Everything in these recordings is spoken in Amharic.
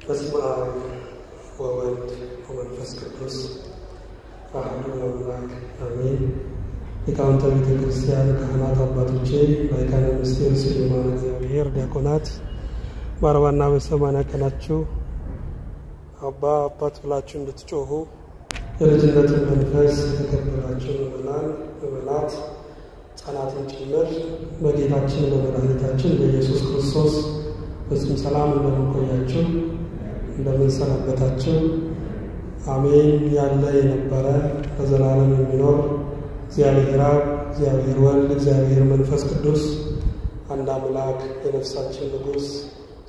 በስመ አብ ወወልድ ወመንፈስ ቅዱስ አሐዱ አምላክ አሜን። ሊቃውንተ ቤተ ክርስቲያን፣ ካህናት አባቶቼ፣ ላይካነ ምስጢር ስዩማን እግዚአብሔር ዲያቆናት በአርባና በሰማንያ ቀናችሁ አባ አባት ብላችሁ እንድትጮሁ የልጅነትን መንፈስ የተቀበላችሁ ምዕመናን ምዕመናት ሕፃናትን ጭምር በጌታችን በመድኃኒታችን በኢየሱስ ክርስቶስ ፍጹም ሰላም እንደምንቆያችሁ እንደምንሰናበታችሁ አሜን። ያለ የነበረ በዘላለም የሚኖር እግዚአብሔር አብ፣ እግዚአብሔር ወልድ፣ እግዚአብሔር መንፈስ ቅዱስ አንድ አምላክ የነፍሳችን ንጉሥ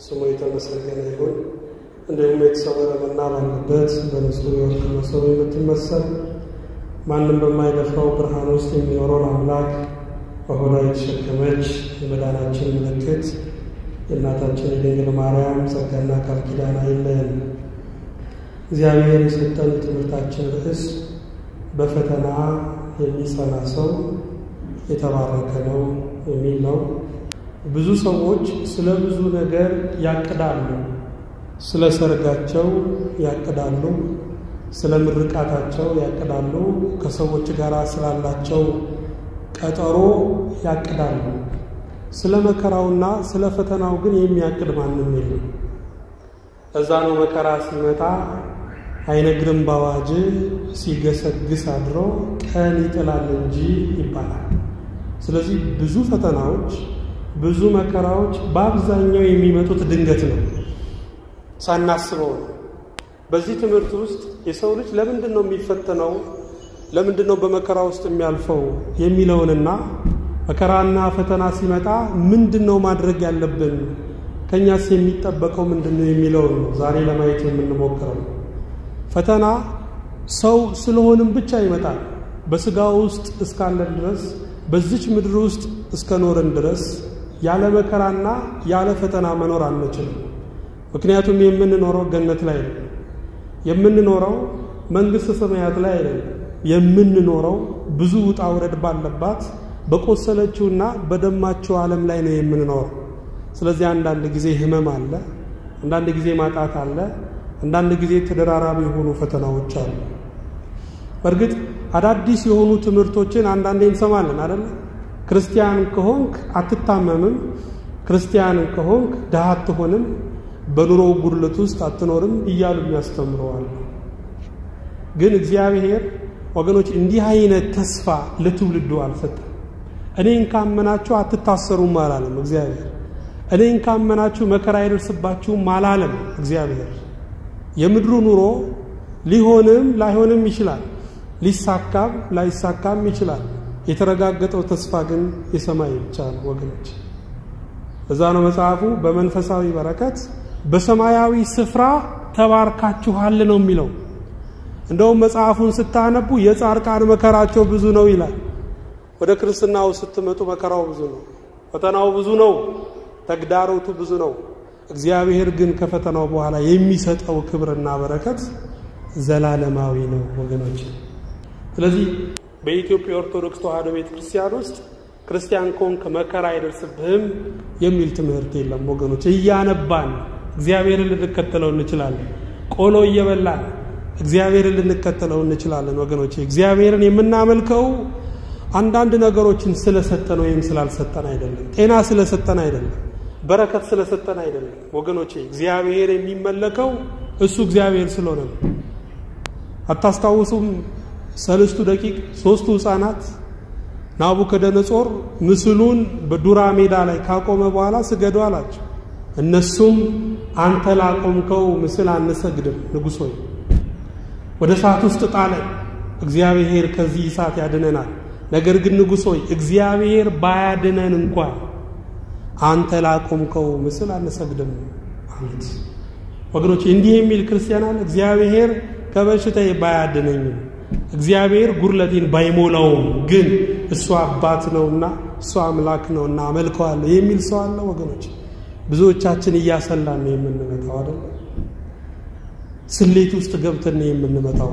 ስሙ የተመሰገነ ይሁን። እንዲሁም የተሰወረ መና ባለበት በንጹሕ የወርቅ መሶብ የምትመሰል ማንም በማይደፍረው ብርሃን ውስጥ የሚኖረውን አምላክ በሆዷ የተሸከመች የመዳናችን ምልክት የእናታችን የድንግል ማርያም ጸጋና ቃል ኪዳን አይለየን። እግዚአብሔር የሰጠን የትምህርታችን ርዕስ በፈተና የሚጸና ሰው የተባረከ ነው የሚል ነው። ብዙ ሰዎች ስለ ብዙ ነገር ያቅዳሉ። ስለ ሰርጋቸው ያቅዳሉ፣ ስለ ምርቃታቸው ያቅዳሉ፣ ከሰዎች ጋር ስላላቸው ቀጠሮ ያቅዳሉ። ስለ መከራውና ስለ ፈተናው ግን የሚያቅድ ማንም የለም። እዛ ነው መከራ ሲመጣ አይነግርም በአዋጅ ሲገሰግስ አድሮ ቀን ይጥላል እንጂ ይባላል። ስለዚህ ብዙ ፈተናዎች፣ ብዙ መከራዎች በአብዛኛው የሚመጡት ድንገት ነው፣ ሳናስበው ነው። በዚህ ትምህርት ውስጥ የሰው ልጅ ለምንድን ነው የሚፈተነው፣ ለምንድን ነው በመከራ ውስጥ የሚያልፈው የሚለውንና መከራና ፈተና ሲመጣ ምንድን ነው ማድረግ ያለብን፣ ከእኛስ የሚጠበቀው ምንድን ነው የሚለውን ዛሬ ለማየት የምንሞክረው። ፈተና ሰው ስለሆንም ብቻ ይመጣል። በስጋ ውስጥ እስካለን ድረስ በዚች ምድር ውስጥ እስከኖርን ድረስ ያለ መከራና ያለ ፈተና መኖር አንችልም። ምክንያቱም የምንኖረው ገነት ላይ ነው። የምንኖረው መንግሥተ ሰማያት ላይ አይደለም። የምንኖረው ብዙ ውጣ ውረድ ባለባት በቆሰለችውና በደማችው ዓለም ላይ ነው የምንኖረው። ስለዚህ አንዳንድ ጊዜ ሕመም አለ፣ አንዳንድ ጊዜ ማጣት አለ፣ አንዳንድ ጊዜ ተደራራቢ የሆኑ ፈተናዎች አሉ። በእርግጥ አዳዲስ የሆኑ ትምህርቶችን አንዳንዴ እንሰማለን አይደለ? ክርስቲያን ከሆንክ አትታመምም፣ ክርስቲያን ከሆንክ ድሃ አትሆንም፣ በኑሮ ጉድለት ውስጥ አትኖርም እያሉ የሚያስተምረዋል። ግን እግዚአብሔር ወገኖች እንዲህ አይነት ተስፋ ለትውልዱ አልሰጠም። እኔን ካመናችሁ አትታሰሩም አላለም እግዚአብሔር። እኔን ካመናችሁ መከራ አይደርስባችሁም አላለም እግዚአብሔር። የምድሩ ኑሮ ሊሆንም ላይሆንም ይችላል፣ ሊሳካም ላይሳካም ይችላል። የተረጋገጠው ተስፋ ግን የሰማይ ብቻ ነው ወገኖች። እዛ ነው መጽሐፉ በመንፈሳዊ በረከት በሰማያዊ ስፍራ ተባርካችኋል ነው የሚለው። እንደውም መጽሐፉን ስታነቡ የጻድቃን መከራቸው ብዙ ነው ይላል። ወደ ክርስትናው ስትመጡ መከራው ብዙ ነው፣ ፈተናው ብዙ ነው፣ ተግዳሮቱ ብዙ ነው። እግዚአብሔር ግን ከፈተናው በኋላ የሚሰጠው ክብርና በረከት ዘላለማዊ ነው ወገኖች። ስለዚህ በኢትዮጵያ ኦርቶዶክስ ተዋሕዶ ቤተ ክርስቲያን ውስጥ ክርስቲያን ኮንክ መከራ አይደርስብህም የሚል ትምህርት የለም ወገኖች። እያነባን እግዚአብሔርን ልንከተለው እንችላለን። ቆሎ እየበላን እግዚአብሔርን ልንከተለው እንችላለን ወገኖች። እግዚአብሔርን የምናመልከው አንዳንድ ነገሮችን ስለሰጠን ወይም ስላልሰጠን አይደለም። ጤና ስለሰጠን አይደለም። በረከት ስለሰጠን አይደለም ወገኖቼ። እግዚአብሔር የሚመለከው እሱ እግዚአብሔር ስለሆነ ነው። አታስታውሱም? ሰለስቱ ደቂቅ ሶስቱ ሕፃናት ናቡከደነጾር ምስሉን በዱራ ሜዳ ላይ ካቆመ በኋላ ስገዱ አላቸው። እነሱም አንተ ላቆምከው ምስል አንሰግድም ሆይ ወደ እሳት ውስጥ ጣለን፣ እግዚአብሔር ከዚህ እሳት ያድነናል። ነገር ግን ንጉሥ ሆይ እግዚአብሔር ባያድነን እንኳን አንተ ላቆምከው ምስል አንሰግድም አሉት። ወገኖች እንዲህ የሚል ክርስቲያን አለ። እግዚአብሔር ከበሽታዬ ባያድነኝም እግዚአብሔር ጉድለቴን ባይሞላውም ግን እሱ አባት ነውና እሱ አምላክ ነውና አመልከዋለሁ የሚል ሰው አለ ወገኖች። ብዙዎቻችን እያሰላን ነው የምንመጣው አይደል? ስሌት ውስጥ ገብተን ነው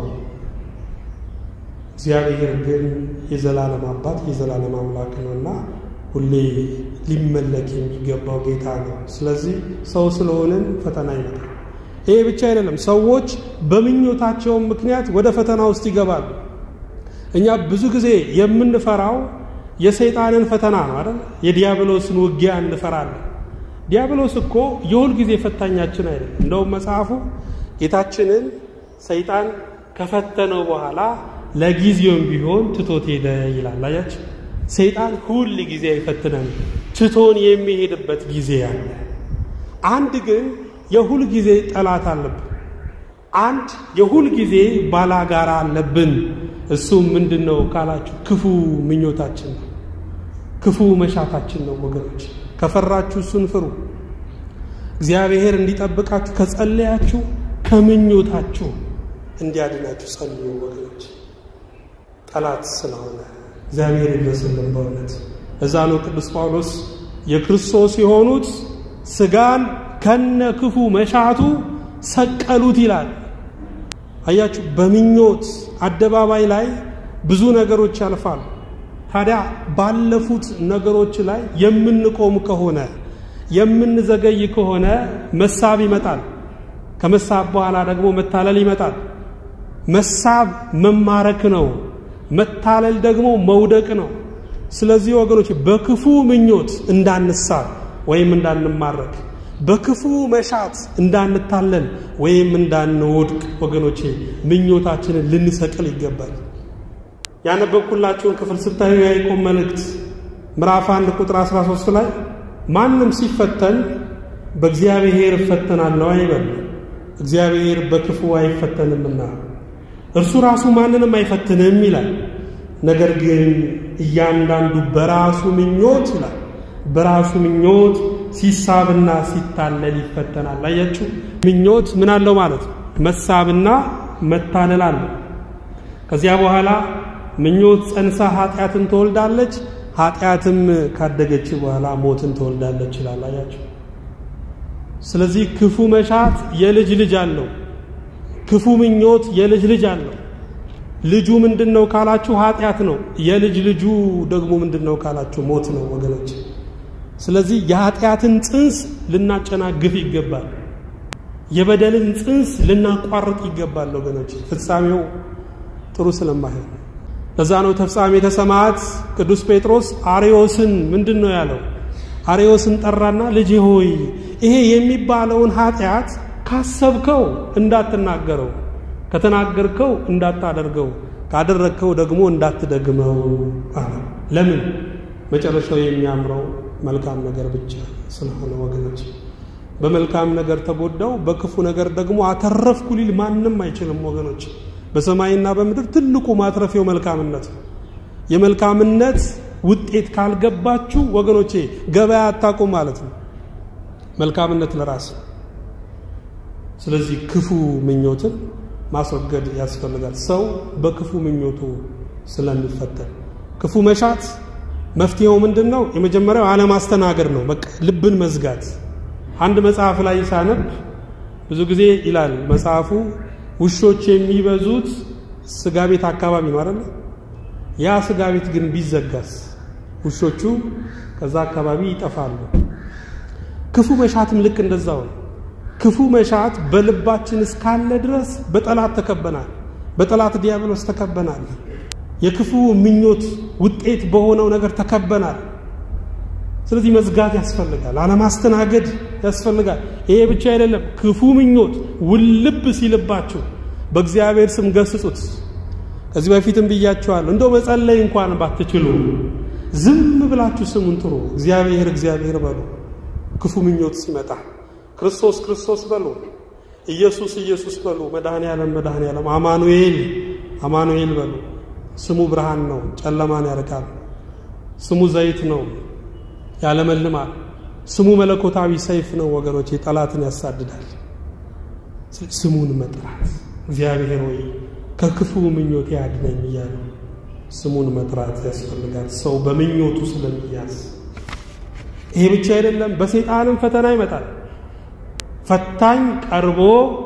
እግዚአብሔር ግን የዘላለም አባት የዘላለም አምላክ ነውና ሁሌ ሊመለክ የሚገባው ጌታ ነው። ስለዚህ ሰው ስለሆንን ፈተና ይመጣል። ይሄ ብቻ አይደለም፣ ሰዎች በምኞታቸው ምክንያት ወደ ፈተና ውስጥ ይገባሉ። እኛ ብዙ ጊዜ የምንፈራው የሰይጣንን ፈተና ነው አይደል? የዲያብሎስን ውጊያ እንፈራለን። ዲያብሎስ እኮ የሁል ጊዜ ፈታኛችን አይደለም። እንደውም መጽሐፉ ጌታችንን ሰይጣን ከፈተነው በኋላ ለጊዜውም ቢሆን ትቶት ሄደ ይላል። አያችሁ፣ ሰይጣን ሁል ጊዜ አይፈትነን፣ ትቶን የሚሄድበት ጊዜ አለ። አንድ ግን የሁል ጊዜ ጠላት አለብን። አንድ የሁል ጊዜ ባላጋራ አለብን። እሱም ምንድን ነው ካላችሁ ክፉ ምኞታችን ነው፣ ክፉ መሻታችን ነው። ወገኖች ከፈራችሁ እሱን ፍሩ። እግዚአብሔር እንዲጠብቃችሁ ከጸለያችሁ ከምኞታችሁ እንዲያድናችሁ ጸልዩ ወገኖች። ጠላት ስለሆነ እግዚአብሔር ይድረስልን በእውነት እዛ ነው ቅዱስ ጳውሎስ የክርስቶስ የሆኑት ስጋን ከነ ክፉ መሻቱ ሰቀሉት ይላል። አያችሁ፣ በምኞት አደባባይ ላይ ብዙ ነገሮች ያልፋሉ። ታዲያ ባለፉት ነገሮች ላይ የምንቆም ከሆነ የምንዘገይ ከሆነ መሳብ ይመጣል። ከመሳብ በኋላ ደግሞ መታለል ይመጣል። መሳብ መማረክ ነው። መታለል ደግሞ መውደቅ ነው። ስለዚህ ወገኖች በክፉ ምኞት እንዳንሳብ ወይም እንዳንማረክ፣ በክፉ መሻት እንዳንታለል ወይም እንዳንወድቅ ወገኖቼ ምኞታችንን ልንሰቅል ይገባል። ያነበብኩላችሁን ክፍል ስታዩ የያዕቆብ መልእክት ምዕራፍ 1 ቁጥር 13 ላይ ማንም ሲፈተን በእግዚአብሔር እፈተናለሁ አይበል፣ እግዚአብሔር በክፉ አይፈተንምና እርሱ ራሱ ማንንም አይፈትንም ይላል። ነገር ግን እያንዳንዱ በራሱ ምኞት ይላል በራሱ ምኞት ሲሳብና ሲታለል ይፈተናል። አያችሁ፣ ምኞት ምን አለው ማለት ነው? መሳብና መታለል አለው። ከዚያ በኋላ ምኞት ጸንሳ ኃጢአትን ትወልዳለች፣ ኃጢአትም ካደገች በኋላ ሞትን ትወልዳለች ይላል። አያችሁ። ስለዚህ ክፉ መሻት የልጅ ልጅ አለው። ክፉ ምኞት የልጅ ልጅ አለው። ልጁ ምንድን ነው ካላችሁ ኃጢአት ነው። የልጅ ልጁ ደግሞ ምንድን ነው ካላችሁ ሞት ነው ወገኖች። ስለዚህ የኃጢአትን ጽንስ ልናጨናግፍ ይገባል። የበደልን ጽንስ ልናቋርጥ ይገባል ወገኖች፣ ፍጻሜው ጥሩ ስለማይሆን ለዛ ነው ተፍጻሜተ ሰማዕት ቅዱስ ጴጥሮስ አርዮስን ምንድን ነው ያለው? አርዮስን ጠራና ልጄ ሆይ ይሄ የሚባለውን ኃጢአት ካሰብከው እንዳትናገረው፣ ከተናገርከው እንዳታደርገው፣ ካደረግከው ደግሞ እንዳትደግመው አለ። ለምን? መጨረሻው የሚያምረው መልካም ነገር ብቻ ስለሆነ ወገኖች፣ በመልካም ነገር ተጎዳው፣ በክፉ ነገር ደግሞ አተረፍኩ ሊል ማንም አይችልም ወገኖች። በሰማይና በምድር ትልቁ ማትረፊያው መልካምነት ነው። የመልካምነት ውጤት ካልገባችሁ ወገኖቼ ገበያ አታውቁም ማለት ነው። መልካምነት ለራስ ስለዚህ ክፉ ምኞትን ማስወገድ ያስፈልጋል። ሰው በክፉ ምኞቱ ስለሚፈተን ክፉ መሻት መፍትሄው ምንድን ነው? የመጀመሪያው አለማስተናገድ ነው። በቃ ልብን መዝጋት። አንድ መጽሐፍ ላይ ሳነብ ብዙ ጊዜ ይላል መጽሐፉ ውሾች የሚበዙት ስጋ ቤት አካባቢ ነው አይደል? ያ ስጋ ቤት ግን ቢዘጋስ ውሾቹ ከዛ አካባቢ ይጠፋሉ። ክፉ መሻትም ልክ እንደዛው ነው። ክፉ መሻት በልባችን እስካለ ድረስ በጠላት ተከበናል። በጠላት ዲያብሎስ ተከበናል። የክፉ ምኞት ውጤት በሆነው ነገር ተከበናል። ስለዚህ መዝጋት ያስፈልጋል፣ አለማስተናገድ ያስፈልጋል። ይሄ ብቻ አይደለም። ክፉ ምኞት ውልብ ሲልባችሁ በእግዚአብሔር ስም ገስጹት። ከዚህ በፊትም ብያችኋለሁ። እንደው መጸለይ እንኳን ባትችሉ ዝም ብላችሁ ስሙን ጥሩ። እግዚአብሔር እግዚአብሔር በሉ። ክፉ ምኞት ሲመጣ ክርስቶስ ክርስቶስ በሉ። ኢየሱስ ኢየሱስ በሉ። መድኃኔ ዓለም መድኃኔ ዓለም፣ አማኑኤል አማኑኤል በሉ። ስሙ ብርሃን ነው፣ ጨለማን ያርቃል። ስሙ ዘይት ነው፣ ያለመልማል። ስሙ መለኮታዊ ሰይፍ ነው ወገኖች፣ ጠላትን ያሳድዳል። ስሙን መጥራት እግዚአብሔር ወይ ከክፉ ምኞት ያድነኝ እያሉ ስሙን መጥራት ያስፈልጋል። ሰው በምኞቱ ስለሚያዝ ይሄ ብቻ አይደለም፣ በሰይጣንም ፈተና ይመጣል። ፈታኝ ቀርቦ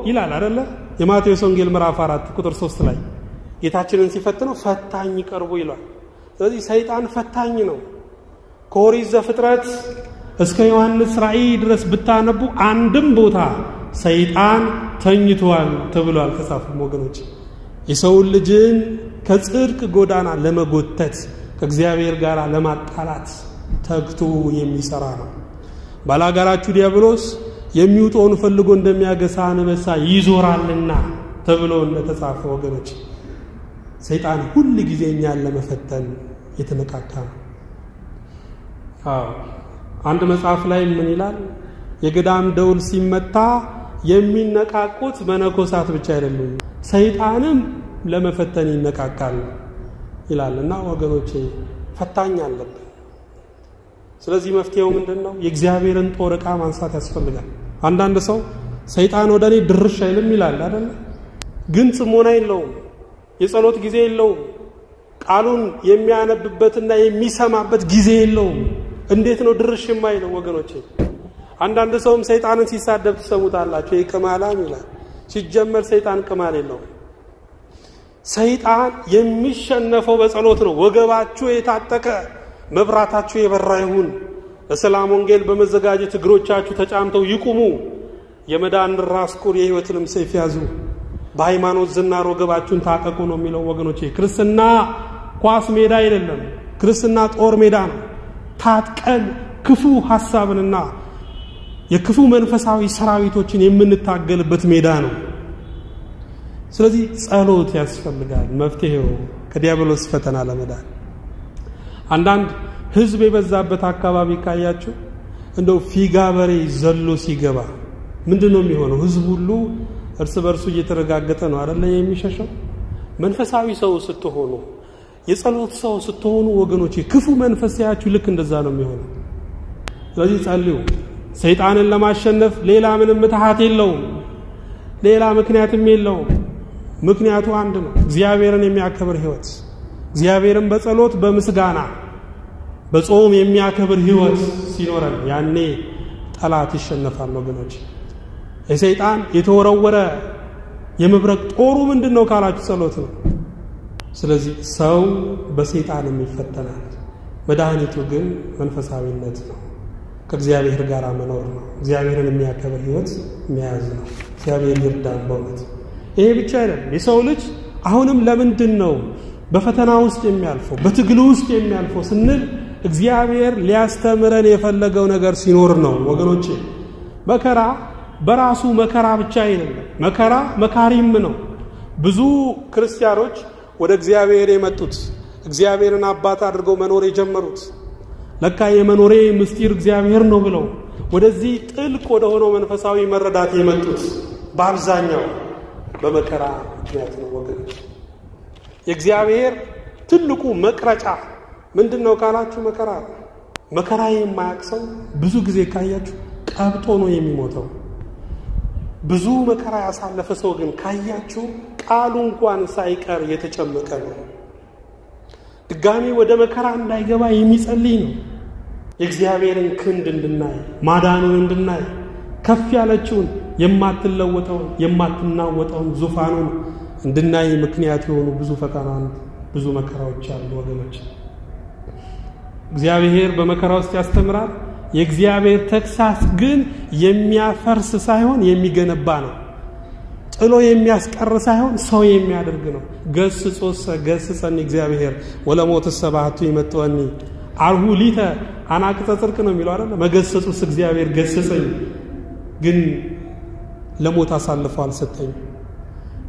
ይላል አይደለ? የማቴዎስ ወንጌል ምዕራፍ አራት ቁጥር ሶስት ላይ ጌታችንን ሲፈትነው ፈታኝ ቀርቦ ይሏል። ስለዚህ ሰይጣን ፈታኝ ነው። ከኦሪት ዘፍጥረት እስከ ዮሐንስ ራእይ ድረስ ብታነቡ አንድም ቦታ ሰይጣን ተኝቷል ተብሏል። ከጻፉም ወገኖች የሰውን ልጅን ከጽድቅ ጎዳና ለመጎተት ከእግዚአብሔር ጋር ለማጣላት ተግቶ የሚሰራ ነው። ባላጋራችሁ ዲያብሎስ የሚውጠውን ፈልጎ እንደሚያገሳ አንበሳ ይዞራልና ተብሎ እንደተጻፈ ወገኖች ሰይጣን ሁል ጊዜ እኛን ለመፈተን የተነቃካ ነው። አንድ መጽሐፍ ላይ ምን ይላል? የገዳም ደውል ሲመታ የሚነቃቁት መነኮሳት ብቻ አይደሉም፣ ሰይጣንም ለመፈተን ይነቃቃል ይላል እና ወገኖቼ ፈታኝ አለብን። ስለዚህ መፍትሄው ምንድን ነው? የእግዚአብሔርን ጦር ዕቃ ማንሳት ያስፈልጋል። አንዳንድ ሰው ሰይጣን ወደ እኔ ድርሽ አይልም ይላል አይደለ? ግን ጽሞና የለውም፣ የጸሎት ጊዜ የለውም፣ ቃሉን የሚያነብበትና የሚሰማበት ጊዜ የለውም። እንዴት ነው ድርሽ የማይለው ወገኖቼ? አንዳንድ ሰውም ሰይጣንን ሲሳደብ ትሰሙታላችሁ። ይህ ቅማላም ይላል። ሲጀመር ሰይጣን ቅማል የለውም። ሰይጣን የሚሸነፈው በጸሎት ነው። ወገባችሁ የታጠቀ መብራታችሁ የበራ ይሁን። ለሰላም ወንጌል በመዘጋጀት እግሮቻችሁ ተጫምተው ይቁሙ። የመዳን ራስ ቁር የሕይወትንም ሰይፍ ያዙ። በሃይማኖት ዝናር ወገባችሁን ታጠቁ ነው የሚለው ወገኖቼ። ክርስትና ኳስ ሜዳ አይደለም። ክርስትና ጦር ሜዳ ነው። ታጥቀን ክፉ ሐሳብንና የክፉ መንፈሳዊ ሰራዊቶችን የምንታገልበት ሜዳ ነው። ስለዚህ ጸሎት ያስፈልጋል። መፍትሄው ከዲያብሎስ ፈተና ለመዳን አንዳንድ ህዝብ የበዛበት አካባቢ ካያችሁ እንደው ፊጋ በሬ ዘሎ ሲገባ ምንድን ነው የሚሆነው? ህዝብ ሁሉ እርስ በርሱ እየተረጋገጠ ነው አይደለ የሚሸሸው። መንፈሳዊ ሰው ስትሆኑ፣ የጸሎት ሰው ስትሆኑ ወገኖች ክፉ መንፈስ ሲያችሁ ልክ እንደዛ ነው የሚሆነው። ስለዚህ ጸልዩ። ሰይጣንን ለማሸነፍ ሌላ ምንም ምትሃት የለውም፣ ሌላ ምክንያትም የለውም። ምክንያቱ አንድ ነው፣ እግዚአብሔርን የሚያከብር ህይወት፣ እግዚአብሔርን በጸሎት በምስጋና በጾም የሚያከብር ህይወት ሲኖረን ያኔ ጠላት ይሸነፋል ወገኖች። የሰይጣን የተወረወረ የመብረቅ ጦሩ ምንድን ነው ካላችሁ ጸሎት ነው። ስለዚህ ሰው በሰይጣንም ይፈተናል። መድኃኒቱ ግን መንፈሳዊነት ነው። ከእግዚአብሔር ጋር መኖር ነው። እግዚአብሔርን የሚያከብር ህይወት መያዝ ነው። እግዚአብሔር ይርዳን በእውነት። ይሄ ብቻ አይደለም። የሰው ልጅ አሁንም ለምንድን ነው በፈተና ውስጥ የሚያልፈው በትግል ውስጥ የሚያልፈው ስንል እግዚአብሔር ሊያስተምረን የፈለገው ነገር ሲኖር ነው ወገኖቼ። መከራ በራሱ መከራ ብቻ አይደለም፣ መከራ መካሪም ነው። ብዙ ክርስቲያኖች ወደ እግዚአብሔር የመጡት እግዚአብሔርን አባት አድርገው መኖር የጀመሩት ለካ የመኖሬ ምስጢር እግዚአብሔር ነው ብለው ወደዚህ ጥልቅ ወደ ሆነው መንፈሳዊ መረዳት የመጡት በአብዛኛው በመከራ ምክንያት ነው ወገኖች። የእግዚአብሔር ትልቁ መቅረጫ ምንድን ነው ካላችሁ፣ መከራ መከራ የማያውቅ ሰው ብዙ ጊዜ ካያችሁ ቀብጦ ነው የሚሞተው። ብዙ መከራ ያሳለፈ ሰው ግን ካያችሁ ቃሉ እንኳን ሳይቀር የተጨመቀ ነው። ድጋሚ ወደ መከራ እንዳይገባ የሚጸልይ ነው። የእግዚአብሔርን ክንድ እንድናይ ማዳኑን እንድናይ ከፍ ያለችውን የማትለወጠውን የማትናወጠውን ዙፋኑን እንድናይ ምክንያት የሆኑ ብዙ ፈተና ብዙ መከራዎች አሉ ወገኖች። እግዚአብሔር በመከራ ውስጥ ያስተምራል። የእግዚአብሔር ተግሳጽ ግን የሚያፈርስ ሳይሆን የሚገነባ ነው። ጥሎ የሚያስቀር ሳይሆን ሰው የሚያደርግ ነው። ገስጾሰ ገስጸኒ እግዚአብሔር ወለሞት ሰባቱ ይመጥወኒ አርሁ ሊተ አናቅጸ ጽድቅ ነው የሚለው አይደለ? መገሰጹስ እግዚአብሔር ገሰጸኝ፣ ግን ለሞት አሳልፎ አልሰጠኝ።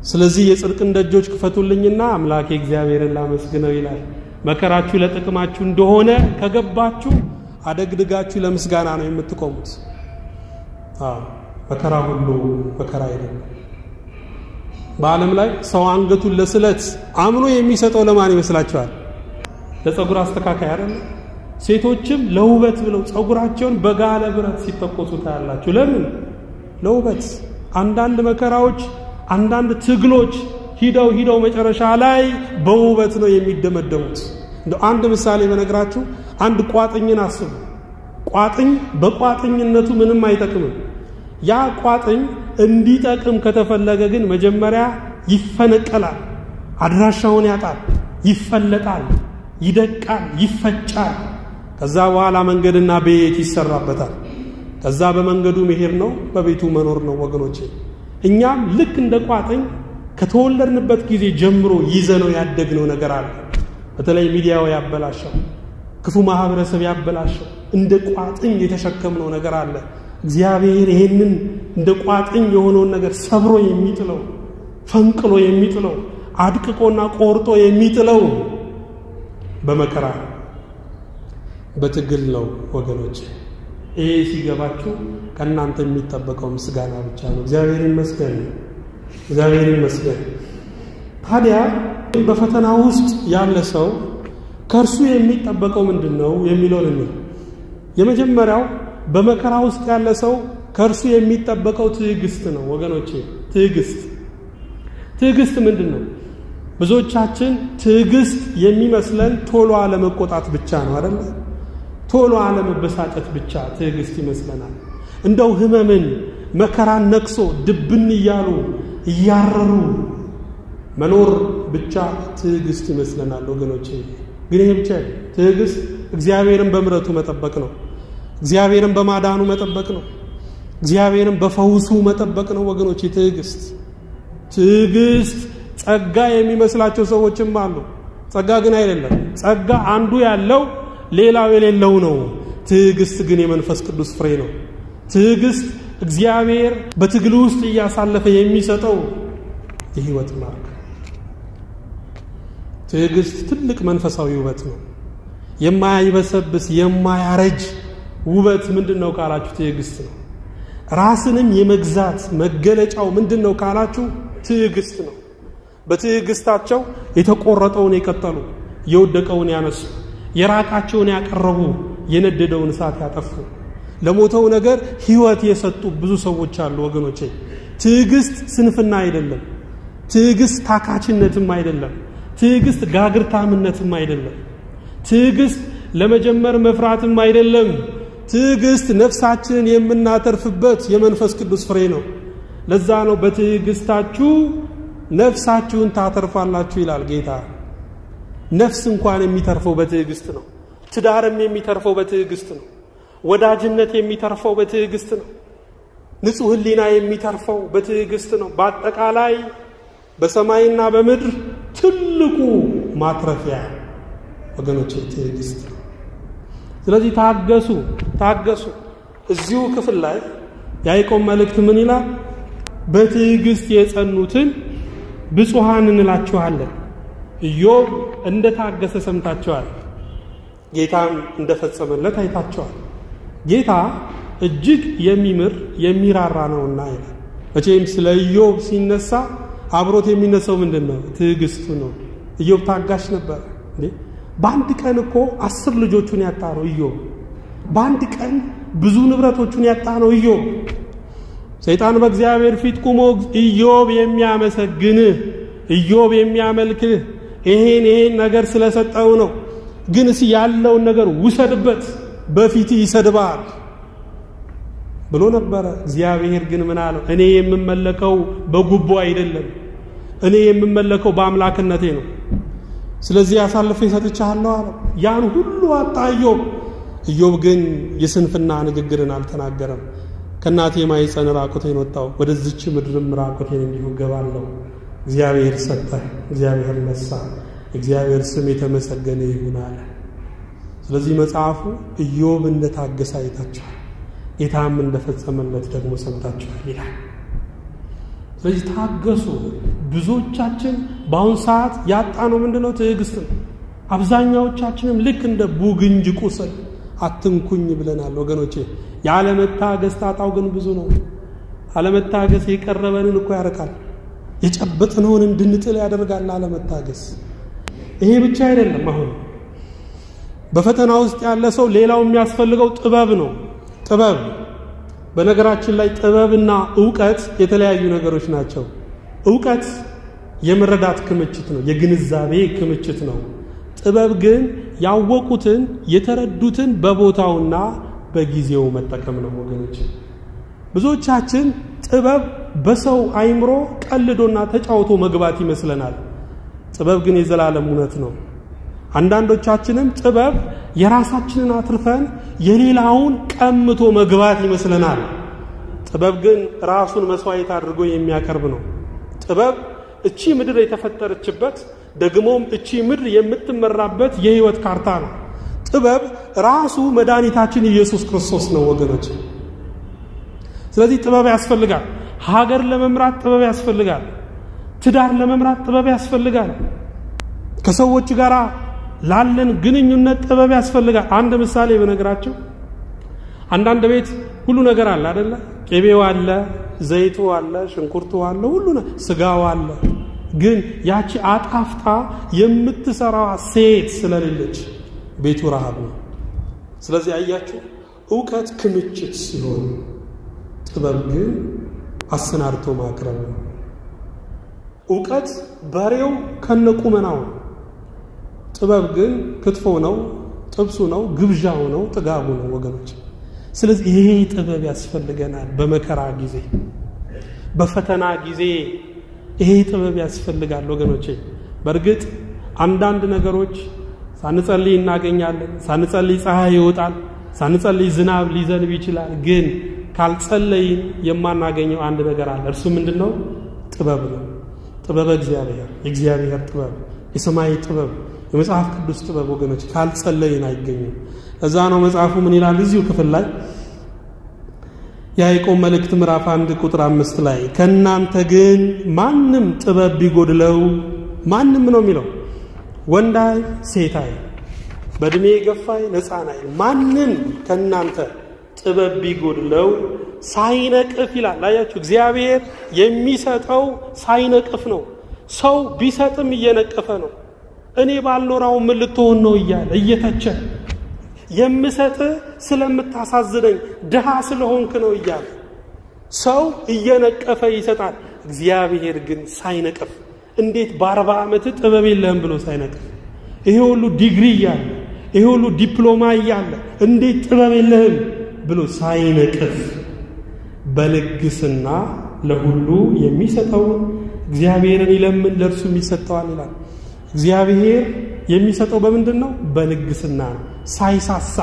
ስለዚህ የጽድቅን ደጆች ክፈቱልኝና አምላኬ እግዚአብሔርን ላመስግነው ይላል። መከራችሁ ለጥቅማችሁ እንደሆነ ከገባችሁ አደግድጋችሁ ለምስጋና ነው የምትቆሙት። መከራ ሁሉ መከራ አይደለም። በዓለም ላይ ሰው አንገቱን ለስለት አምኖ የሚሰጠው ለማን ይመስላችኋል? ለፀጉር አስተካካይ አይደለም። ሴቶችም ለውበት ብለው ፀጉራቸውን በጋለ ብረት ሲተኮሱ ታያላችሁ። ለምን? ለውበት። አንዳንድ መከራዎች፣ አንዳንድ ትግሎች ሂደው ሂደው መጨረሻ ላይ በውበት ነው የሚደመደሙት። እንደ አንድ ምሳሌ በነግራችሁ አንድ ቋጥኝን አስቡ። ቋጥኝ በቋጥኝነቱ ምንም አይጠቅምም። ያ ቋጥኝ እንዲጠቅም ከተፈለገ ግን መጀመሪያ ይፈነቀላል፣ አድራሻውን ያጣል፣ ይፈለጣል፣ ይደቃል፣ ይፈጫል። ከዛ በኋላ መንገድና ቤት ይሰራበታል። ከዛ በመንገዱ መሄድ ነው፣ በቤቱ መኖር ነው። ወገኖቼ እኛም ልክ እንደ ቋጥኝ ከተወለድንበት ጊዜ ጀምሮ ይዘነው ያደግነው ነገር አለ። በተለይ ሚዲያው ያበላሸው፣ ክፉ ማህበረሰብ ያበላሸው እንደ ቋጥኝ የተሸከምነው ነገር አለ። እግዚአብሔር ይሄንን እንደ ቋጥኝ የሆነውን ነገር ሰብሮ የሚጥለው ፈንቅሎ የሚጥለው አድቅቆና ቆርጦ የሚጥለው በመከራ በትግል ነው ወገኖች። ይሄ ሲገባችሁ ከእናንተ የሚጠበቀው ምስጋና ብቻ ነው። እግዚአብሔር ይመስገን፣ እግዚአብሔር ይመስገን። ታዲያ በፈተና ውስጥ ያለ ሰው ከእርሱ የሚጠበቀው ምንድን ነው የሚለውን እንል። የመጀመሪያው በመከራ ውስጥ ያለ ሰው ከእርሱ የሚጠበቀው ትዕግስት ነው ወገኖቼ። ትዕግስት ትዕግስት ምንድን ነው? ብዙዎቻችን ትዕግስት የሚመስለን ቶሎ አለመቆጣት ብቻ ነው አይደለ? ቶሎ አለመበሳጨት ብቻ ትዕግስት ይመስለናል። እንደው ህመምን መከራን ነቅሶ ድብን እያሉ እያረሩ መኖር ብቻ ትዕግስት ይመስለናል ወገኖቼ። ግን ይሄ ብቻ ትዕግስት እግዚአብሔርን በምሕረቱ መጠበቅ ነው። እግዚአብሔርን በማዳኑ መጠበቅ ነው። እግዚአብሔርን በፈውሱ መጠበቅ ነው ወገኖቼ። ትዕግስት ትዕግስት ጸጋ የሚመስላቸው ሰዎችም አሉ። ጸጋ ግን አይደለም። ጸጋ አንዱ ያለው ሌላው የሌለው ነው። ትዕግስት ግን የመንፈስ ቅዱስ ፍሬ ነው። ትዕግስት እግዚአብሔር በትግል ውስጥ እያሳለፈ የሚሰጠው የህይወት ማርክ። ትዕግስት ትልቅ መንፈሳዊ ውበት ነው። የማይበሰብስ የማያረጅ ውበት ምንድን ነው ካላችሁ ትዕግስት ነው። ራስንም የመግዛት መገለጫው ምንድን ነው ካላችሁ ትዕግስት ነው። በትዕግስታቸው የተቆረጠውን የቀጠሉ፣ የወደቀውን ያነሱ፣ የራቃቸውን ያቀረቡ፣ የነደደውን እሳት ያጠፉ፣ ለሞተው ነገር ህይወት የሰጡ ብዙ ሰዎች አሉ ወገኖቼ። ትዕግስት ስንፍና አይደለም። ትዕግስት ታካችነትም አይደለም። ትዕግስት ጋግርታምነትም አይደለም። ትዕግስት ለመጀመር መፍራትም አይደለም። ትዕግስት ነፍሳችንን የምናተርፍበት የመንፈስ ቅዱስ ፍሬ ነው። ለዛ ነው በትዕግስታችሁ ነፍሳችሁን ታተርፋላችሁ ይላል ጌታ። ነፍስ እንኳን የሚተርፈው በትዕግስት ነው። ትዳርም የሚተርፈው በትዕግስት ነው። ወዳጅነት የሚተርፈው በትዕግስት ነው። ንጹሕ ሕሊና የሚተርፈው በትዕግስት ነው። በአጠቃላይ በሰማይና በምድር ትልቁ ማትረፊያ ወገኖች ትዕግስት ነው። ስለዚህ ታገሱ፣ ታገሱ። እዚሁ ክፍል ላይ ያዕቆብ መልእክት ምን ይላል? በትዕግስት የጸኑትን ብፁሃን እንላችኋለን። ኢዮብ እንደ ታገሰ ሰምታችኋል። ጌታም እንደፈጸመለት አይታችኋል። ጌታ እጅግ የሚምር የሚራራ ነውና ይላል። መቼም ስለ ኢዮብ ሲነሳ አብሮት የሚነሳው ምንድን ነው? ትዕግስቱ ነው። ኢዮብ ታጋሽ ነበር! በአንድ ቀን እኮ አስር ልጆቹን ያጣ ነው ኢዮብ። በአንድ ቀን ብዙ ንብረቶቹን ያጣ ነው ኢዮብ። ሰይጣን በእግዚአብሔር ፊት ቁሞ ኢዮብ የሚያመሰግንህ ኢዮብ የሚያመልክህ ይሄን ይሄን ነገር ስለሰጠው ነው፣ ግን እስኪ ያለውን ነገር ውሰድበት፣ በፊት ይሰድባል ብሎ ነበረ። እግዚአብሔር ግን ምን አለው? እኔ የምመለከው በጉቦ አይደለም፣ እኔ የምመለከው በአምላክነቴ ነው። ስለዚህ አሳልፌ ሰጥቻለሁ አለው። ያን ሁሉ አጣ ኢዮብ። ኢዮብ ግን የስንፍና ንግግርን አልተናገረም። ከእናቴ ማኅፀን ራቁቴን ወጣሁ፣ ወደዚች ምድርም ራቁቴን እንዲሁ እገባለሁ። እግዚአብሔር ሰጠ፣ እግዚአብሔር ነሳ፣ እግዚአብሔር ስም የተመሰገነ ይሁን አለ። ስለዚህ መጽሐፉ ኢዮብ እንደታገሰ አይታችኋል፣ ጌታም እንደፈጸመለት ደግሞ ሰምታችኋል ይላል። ስለዚህ ታገሱ። ብዙዎቻችን በአሁን ሰዓት ያጣነው ምንድነው? ትዕግስት ነው። አብዛኛዎቻችንም ልክ እንደ ቡግንጅ ቁስል አትንኩኝ ብለናል ወገኖቼ። ያለመታገስ ጣጣው ግን ብዙ ነው። አለመታገስ የቀረበንን እኮ ያርቃል። የጨበጥነውን እንድንጥል ያደርጋል አለመታገስ። ይሄ ብቻ አይደለም። አሁን በፈተና ውስጥ ያለ ሰው ሌላው የሚያስፈልገው ጥበብ ነው። ጥበብ በነገራችን ላይ ጥበብና እውቀት የተለያዩ ነገሮች ናቸው። እውቀት የመረዳት ክምችት ነው፣ የግንዛቤ ክምችት ነው። ጥበብ ግን ያወቁትን የተረዱትን በቦታውና በጊዜው መጠቀም ነው ወገኖች። ብዙዎቻችን ጥበብ በሰው አይምሮ ቀልዶና ተጫውቶ መግባት ይመስለናል። ጥበብ ግን የዘላለም እውነት ነው። አንዳንዶቻችንም ጥበብ የራሳችንን አትርፈን የሌላውን ቀምቶ መግባት ይመስለናል። ጥበብ ግን ራሱን መስዋዕት አድርጎ የሚያቀርብ ነው። ጥበብ እቺ ምድር የተፈጠረችበት ደግሞም እቺ ምድር የምትመራበት የህይወት ካርታ ነው። ጥበብ ራሱ መድኃኒታችን ኢየሱስ ክርስቶስ ነው ወገኖች። ስለዚህ ጥበብ ያስፈልጋል። ሀገር ለመምራት ጥበብ ያስፈልጋል። ትዳር ለመምራት ጥበብ ያስፈልጋል። ከሰዎች ጋር ላለን ግንኙነት ጥበብ ያስፈልጋል። አንድ ምሳሌ በነገራቸው አንዳንድ ቤት ሁሉ ነገር አለ አደለ? ቅቤው አለ፣ ዘይቱ አለ፣ ሽንኩርቱ አለ፣ ሁሉ ስጋው አለ። ግን ያቺ አጣፍጣ የምትሰራዋ ሴት ስለሌለች ቤቱ ረሃብ ነው። ስለዚህ አያችሁ፣ እውቀት ክምችት ሲሆን ጥበብ ግን አሰናድቶ ማቅረብ ነው። እውቀት በሬው ከነቁመናው፣ ጥበብ ግን ክትፎ ነው፣ ጥብሱ ነው፣ ግብዣው ነው፣ ጥጋቡ ነው ወገኖች። ስለዚህ ይሄ ጥበብ ያስፈልገናል። በመከራ ጊዜ፣ በፈተና ጊዜ ይሄ ጥበብ ያስፈልጋል ወገኖቼ። በእርግጥ አንዳንድ ነገሮች ሳንጸልይ እናገኛለን። ሳንጸልይ ፀሐይ ይወጣል። ሳንጸልይ ዝናብ ሊዘንብ ይችላል። ግን ካልጸለይን የማናገኘው አንድ ነገር አለ። እርሱ ምንድን ነው? ጥበብ ነው። ጥበበ እግዚአብሔር፣ የእግዚአብሔር ጥበብ፣ የሰማይ ጥበብ፣ የመጽሐፍ ቅዱስ ጥበብ ወገኖች ካልጸለይን አይገኝም። እዛ ነው መጽሐፉ ምን ይላል? እዚሁ ክፍል ላይ የያዕቆብ መልእክት ምዕራፍ አንድ ቁጥር አምስት ላይ ከእናንተ ግን ማንም ጥበብ ቢጎድለው ማንም ነው የሚለው ወንዳይ ሴታይ በእድሜ ገፋይ ነፃናይ ማንም ከእናንተ ጥበብ ቢጎድለው ሳይነቅፍ ይላል። አያችሁ፣ እግዚአብሔር የሚሰጠው ሳይነቅፍ ነው። ሰው ቢሰጥም እየነቀፈ ነው። እኔ ባልኖራው ምን ልትሆን ነው እያለ እየተቸ የምሰጥ ስለምታሳዝነኝ ድሃ ስለሆንክ ነው እያለ ሰው እየነቀፈ ይሰጣል። እግዚአብሔር ግን ሳይነቅፍ እንዴት በአርባ ዓመት ጥበብ የለህም ብሎ ሳይነቅፍ ይሄ ሁሉ ዲግሪ እያለ ይሄ ሁሉ ዲፕሎማ እያለ እንዴት ጥበብ የለህም ብሎ ሳይነቅፍ በልግስና ለሁሉ የሚሰጠውን እግዚአብሔርን ይለምን ለእርሱም ይሰጠዋል ይላል። እግዚአብሔር የሚሰጠው በምንድን ነው? በልግስና ነው። ሳይሳሳ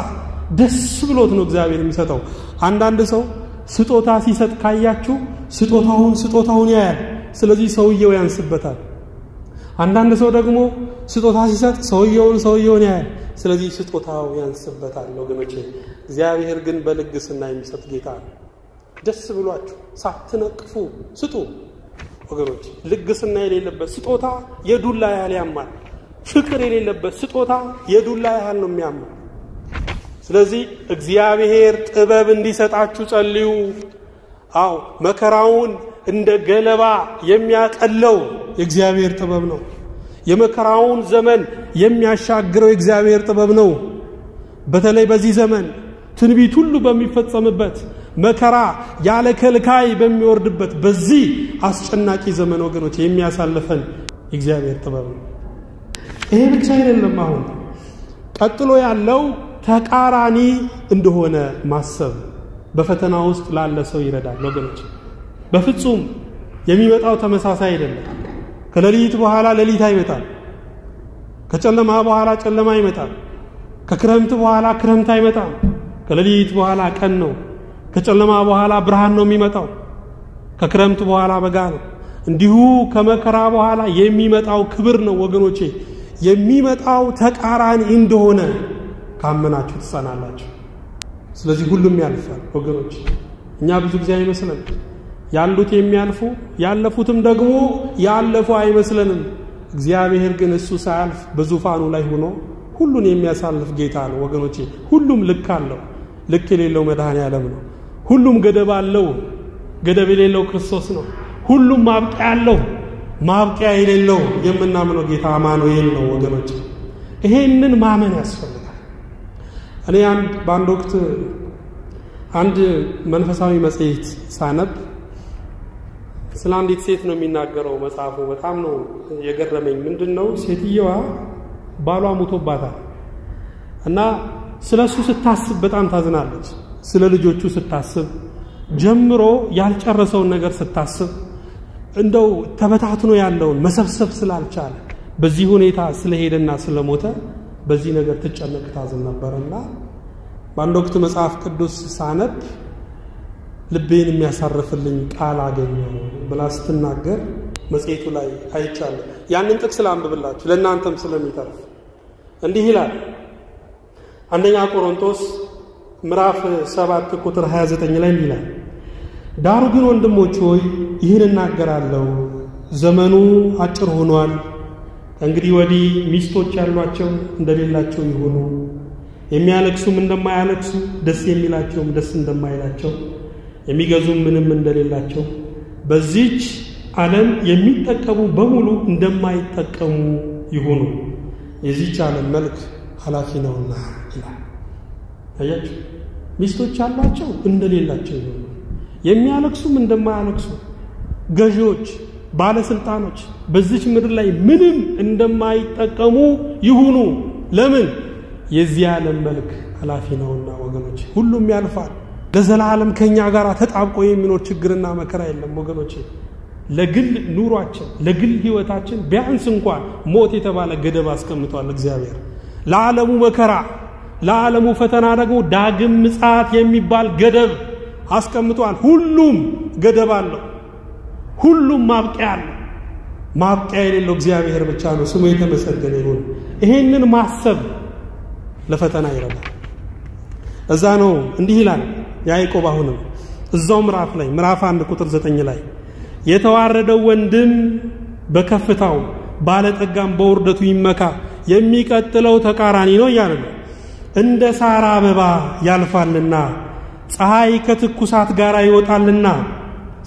ደስ ብሎት ነው እግዚአብሔር የሚሰጠው። አንዳንድ ሰው ስጦታ ሲሰጥ ካያችሁ ስጦታውን ስጦታውን ያያል። ስለዚህ ሰውየው ያንስበታል። አንዳንድ ሰው ደግሞ ስጦታ ሲሰጥ ሰውየውን ሰውየውን ያያል። ስለዚህ ስጦታው ያንስበታል። ወገኖቼ እግዚአብሔር ግን በልግስና የሚሰጥ ጌታ ነው። ደስ ብሏችሁ ሳትነቅፉ ስጡ ወገኖች። ልግስና የሌለበት ስጦታ የዱላ ያህል ያማል። ፍቅር የሌለበት ስጦታ የዱላ ያህል ነው የሚያማው። ስለዚህ እግዚአብሔር ጥበብ እንዲሰጣችሁ ጸልዩ። አዎ መከራውን እንደ ገለባ የሚያቀለው የእግዚአብሔር ጥበብ ነው። የመከራውን ዘመን የሚያሻግረው የእግዚአብሔር ጥበብ ነው። በተለይ በዚህ ዘመን ትንቢት ሁሉ በሚፈጸምበት መከራ ያለ ከልካይ በሚወርድበት በዚህ አስጨናቂ ዘመን ወገኖች የሚያሳልፈን የእግዚአብሔር ጥበብ ነው። ይሄ ብቻ አይደለም። አሁን ቀጥሎ ያለው ተቃራኒ እንደሆነ ማሰብ በፈተና ውስጥ ላለ ሰው ይረዳል ወገኖች። በፍጹም የሚመጣው ተመሳሳይ አይደለም። ከሌሊት በኋላ ሌሊት አይመጣም። ከጨለማ በኋላ ጨለማ አይመጣም። ከክረምት በኋላ ክረምት አይመጣም። ከሌሊት በኋላ ቀን ነው። ከጨለማ በኋላ ብርሃን ነው የሚመጣው። ከክረምት በኋላ በጋ ነው። እንዲሁ ከመከራ በኋላ የሚመጣው ክብር ነው ወገኖቼ። የሚመጣው ተቃራኒ እንደሆነ ካመናችሁ ትጸናላችሁ። ስለዚህ ሁሉም ያልፋል ወገኖች። እኛ ብዙ ጊዜ አይመስለን ያሉት የሚያልፉ ያለፉትም ደግሞ ያለፉ አይመስለንም። እግዚአብሔር ግን እሱ ሳያልፍ በዙፋኑ ላይ ሆኖ ሁሉን የሚያሳልፍ ጌታ ነው ወገኖቼ። ሁሉም ልክ አለው። ልክ የሌለው መድኃኔ ዓለም ነው። ሁሉም ገደብ አለው። ገደብ የሌለው ክርስቶስ ነው። ሁሉም ማብቂያ አለው። ማብቂያ የሌለው የምናምነው ጌታ አማኑኤል ነው ወገኖች። ይሄንን ማመን ያስፈልጋል። እኔ አንድ በአንድ ወቅት አንድ መንፈሳዊ መጽሔት ሳነብ ስለ አንዲት ሴት ነው የሚናገረው መጽሐፉ። በጣም ነው የገረመኝ። ምንድን ነው ሴትየዋ ባሏ ሙቶባታል እና ስለ እሱ ስታስብ በጣም ታዝናለች። ስለ ልጆቹ ስታስብ ጀምሮ ያልጨረሰውን ነገር ስታስብ እንደው ተበታትኖ ያለውን መሰብሰብ ስላልቻለ በዚህ ሁኔታ ስለሄደና ስለሞተ በዚህ ነገር ትጨነቅ ታዝን ነበርና በአንድ ወቅት መጽሐፍ ቅዱስ ሳነብ ልቤን የሚያሳርፍልኝ ቃል አገኘው ብላ ስትናገር መጽሔቱ ላይ አይቻለሁ። ያንን ጥቅስ ላንብብላችሁ ለእናንተም ስለሚተርፍ እንዲህ ይላል። አንደኛ ቆሮንቶስ ምዕራፍ 7 ቁጥር 29 ላይ ይላል፣ ዳሩ ግን ወንድሞች ሆይ ይህን እናገራለሁ፣ ዘመኑ አጭር ሆኗል። ከእንግዲህ ወዲህ ሚስቶች ያሏቸው እንደሌላቸው ይሆኑ፣ የሚያለቅሱም እንደማያለቅሱ፣ ደስ የሚላቸውም ደስ እንደማይላቸው፣ የሚገዙም ምንም እንደሌላቸው፣ በዚች ዓለም የሚጠቀሙ በሙሉ እንደማይጠቀሙ ይሁኑ፣ የዚች ዓለም መልክ ኃላፊ ነውና አያችሁ፣ ሚስቶች ያላቸው እንደሌላቸው ይሆኑ፣ የሚያለቅሱም እንደማያለቅሱ፣ ገዢዎች፣ ባለስልጣኖች በዚች ምድር ላይ ምንም እንደማይጠቀሙ ይሁኑ። ለምን? የዚህ ዓለም መልክ ኃላፊ ነውና። ወገኖች፣ ሁሉም ያልፋል። ለዘላለም ከእኛ ጋር ተጣብቆ የሚኖር ችግርና መከራ የለም ወገኖች። ለግል ኑሯችን ለግል ሕይወታችን ቢያንስ እንኳን ሞት የተባለ ገደብ አስቀምጧል እግዚአብሔር። ለዓለሙ መከራ ለዓለሙ ፈተና ደግሞ ዳግም ምጽአት የሚባል ገደብ አስቀምጧል። ሁሉም ገደብ አለው። ሁሉም ማብቂያ አለው። ማብቂያ የሌለው እግዚአብሔር ብቻ ነው። ስሙ የተመሰገነ ይሁን። ይሄንን ማሰብ ለፈተና ይረዳል። እዛ ነው እንዲህ ይላል ያዕቆብ አሁንም እዛው ምዕራፍ ላይ ምዕራፍ አንድ ቁጥር ዘጠኝ ላይ የተዋረደው ወንድም በከፍታው ባለጠጋም በውርደቱ ይመካ፣ የሚቀጥለው ተቃራኒ ነው እያለ ነው። እንደ ሳር አበባ ያልፋልና ፀሐይ ከትኩሳት ጋር ይወጣልና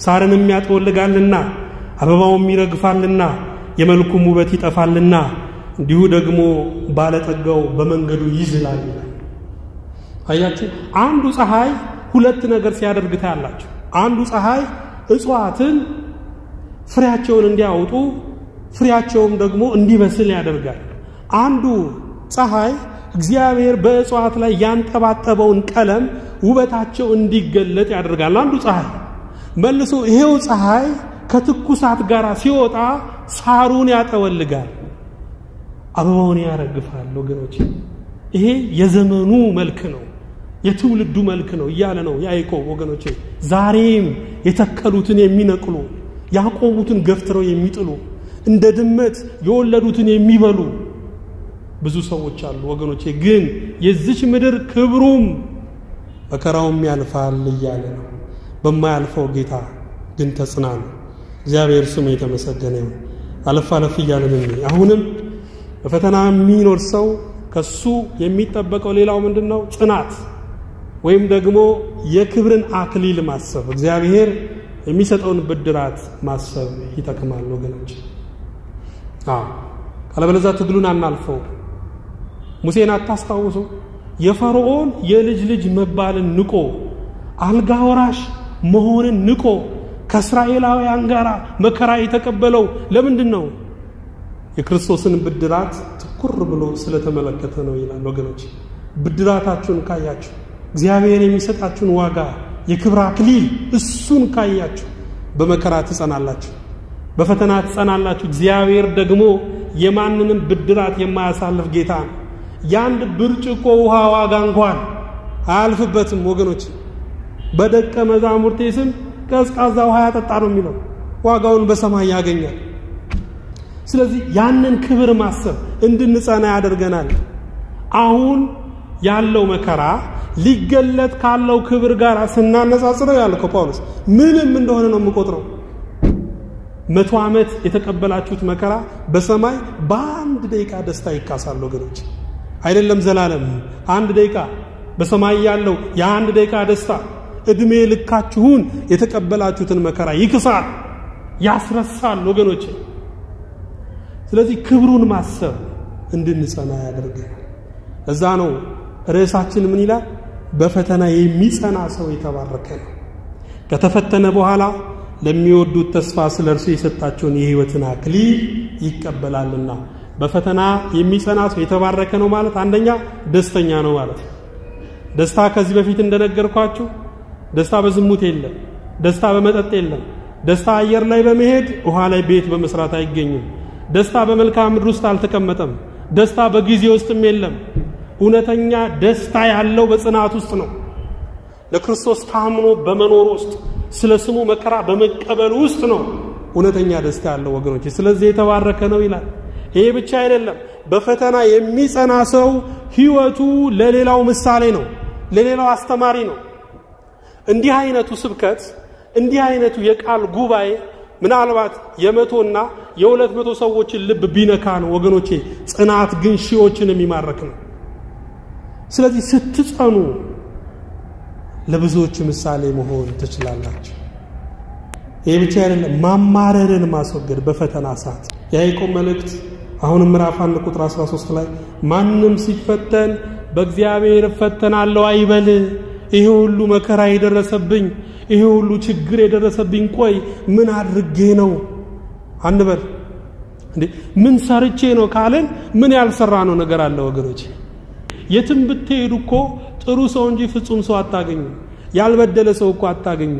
ሳርንም ያጠወልጋልና አበባውም ይረግፋልና የመልኩም ውበት ይጠፋልና እንዲሁ ደግሞ ባለጠጋው በመንገዱ ይዝላል ይላል። አያችሁ፣ አንዱ ፀሐይ ሁለት ነገር ሲያደርግ ታያላችሁ። አንዱ ፀሐይ እጽዋትን ፍሬያቸውን እንዲያወጡ ፍሬያቸውም ደግሞ እንዲበስል ያደርጋል። አንዱ ፀሐይ እግዚአብሔር በእጽዋት ላይ ያንጠባጠበውን ቀለም ውበታቸው እንዲገለጥ ያደርጋል። አንዱ ፀሐይ መልሶ ይሄው ፀሐይ ከትኩሳት ጋር ሲወጣ ሳሩን ያጠወልጋል፣ አበባውን ያረግፋል። ወገኖች ይሄ የዘመኑ መልክ ነው፣ የትውልዱ መልክ ነው እያለ ነው ያዕቆብ። ወገኖች ዛሬም የተከሉትን የሚነቅሉ ያቆሙትን ገፍትረው የሚጥሉ እንደ ድመት የወለዱትን የሚበሉ ብዙ ሰዎች አሉ ወገኖቼ። ግን የዚች ምድር ክብሩም መከራውም ያልፋል እያለ ነው። በማያልፈው ጌታ ግን ተጽናኑ። እግዚአብሔር ስሙ የተመሰገነ ይሁን። አለፍ አለፍ እያለን አሁንም በፈተና የሚኖር ሰው ከሱ የሚጠበቀው ሌላው ምንድን ነው? ጽናት ወይም ደግሞ የክብርን አክሊል ማሰብ፣ እግዚአብሔር የሚሰጠውን ብድራት ማሰብ ይጠቅማል ወገኖች። ካለበለዚያ ትግሉን አናልፈው። ሙሴን አታስታውሱ? የፈርዖን የልጅ ልጅ መባልን ንቆ አልጋ ወራሽ መሆንን ንቆ ከእስራኤላውያን ጋር መከራ የተቀበለው ለምንድን ነው? የክርስቶስን ብድራት ትኩር ብሎ ስለተመለከተ ነው ይላል። ወገኖች ብድራታችሁን ካያችሁ፣ እግዚአብሔር የሚሰጣችሁን ዋጋ የክብር አክሊል እሱን ካያችሁ በመከራ ትጸናላችሁ፣ በፈተና ትጸናላችሁ። እግዚአብሔር ደግሞ የማንንም ብድራት የማያሳልፍ ጌታ ነው። የአንድ ብርጭቆ ውሃ ዋጋ እንኳን አያልፍበትም ወገኖች። በደቀ መዛሙርቴ ስም ቀዝቃዛ ውሃ ያጠጣ ነው የሚለው ዋጋውን በሰማይ ያገኛል። ስለዚህ ያንን ክብር ማሰብ እንድንጸና ያደርገናል። አሁን ያለው መከራ ሊገለጥ ካለው ክብር ጋር ስናነጻጽረው ያልከው ጳውሎስ ምንም እንደሆነ ነው የምቆጥረው። መቶ ዓመት የተቀበላችሁት መከራ በሰማይ በአንድ ደቂቃ ደስታ ይካሳል ወገኖች። አይደለም ዘላለም አንድ ደቂቃ በሰማይ ያለው የአንድ ደቂቃ ደስታ እድሜ ልካችሁን የተቀበላችሁትን መከራ ይክሳል፣ ያስረሳል ወገኖች። ስለዚህ ክብሩን ማሰብ እንድንጸና ያደርገናል። እዛ ነው ርዕሳችን ምን ይላል? በፈተና የሚጸና ሰው የተባረከ ነው። ከተፈተነ በኋላ ለሚወዱት ተስፋ ስለ እርሱ የሰጣቸውን የሕይወትን አክሊል ይቀበላልና። በፈተና የሚጸና ሰው የተባረከ ነው ማለት አንደኛ ደስተኛ ነው ማለት ነው። ደስታ ከዚህ በፊት እንደነገርኳችሁ ደስታ በዝሙት የለም። ደስታ በመጠጥ የለም። ደስታ አየር ላይ በመሄድ ውሃ ላይ ቤት በመስራት አይገኝም። ደስታ በመልክዓ ምድር ውስጥ አልተቀመጠም። ደስታ በጊዜ ውስጥም የለም። እውነተኛ ደስታ ያለው በጽናት ውስጥ ነው። ለክርስቶስ ታምኖ በመኖር ውስጥ ስለ ስሙ መከራ በመቀበል ውስጥ ነው እውነተኛ ደስታ ያለው ወገኖች። ስለዚህ የተባረከ ነው ይላል። ይሄ ብቻ አይደለም። በፈተና የሚጸና ሰው ህይወቱ ለሌላው ምሳሌ ነው፣ ለሌላው አስተማሪ ነው። እንዲህ አይነቱ ስብከት እንዲህ አይነቱ የቃል ጉባኤ ምናልባት የመቶና የሁለት መቶ ሰዎችን ልብ ቢነካ ነው ወገኖቼ፣ ጽናት ግን ሺዎችን የሚማረክ ነው። ስለዚህ ስትጸኑ ለብዙዎች ምሳሌ መሆን ትችላላችሁ። ይህ ብቻ አይደለም፣ ማማረርን ማስወገድ በፈተና ሰዓት የያዕቆብ መልእክት አሁንም ምዕራፍ 1 ቁጥር 13 ላይ ማንም ሲፈተን በእግዚአብሔር እፈተናለሁ አይበል። ይሄ ሁሉ መከራ የደረሰብኝ ይሄ ሁሉ ችግር የደረሰብኝ ቆይ ምን አድርጌ ነው አንበል። እንዴ ምን ሰርቼ ነው ካለን ምን ያልሰራ ነው ነገር አለ ወገኖች። የትም ብትሄዱ እኮ ጥሩ ሰው እንጂ ፍጹም ሰው አታገኙ። ያልበደለ ሰው እኮ አታገኙ።